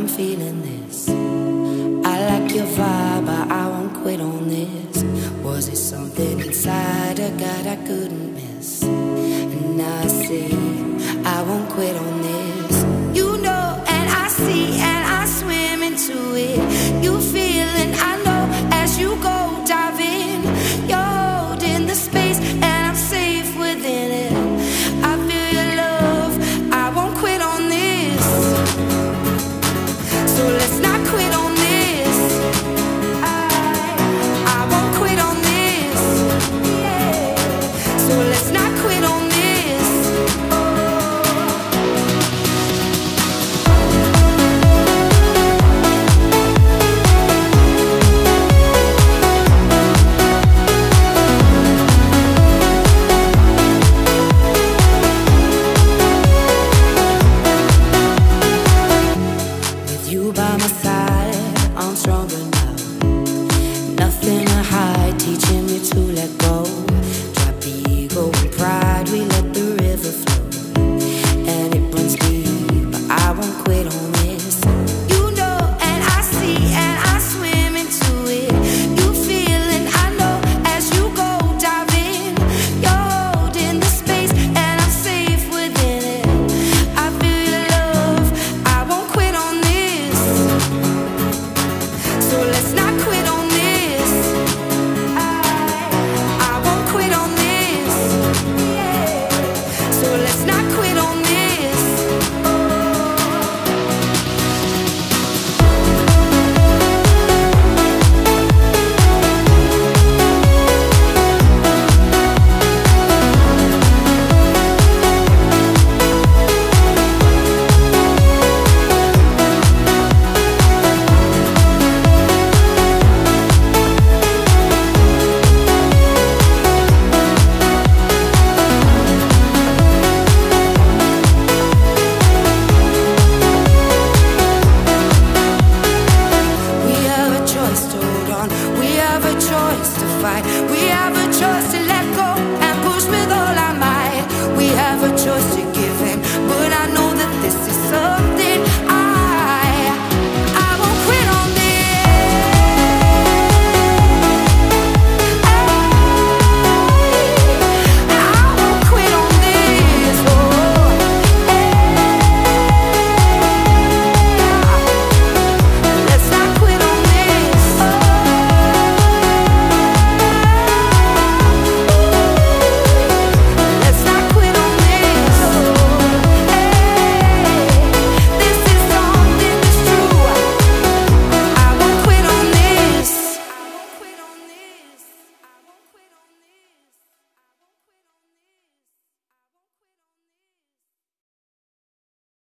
I'm feeling this. I like your vibe, but I won't quit on this. Was it something inside I got I couldn't miss? fight. We have a trust.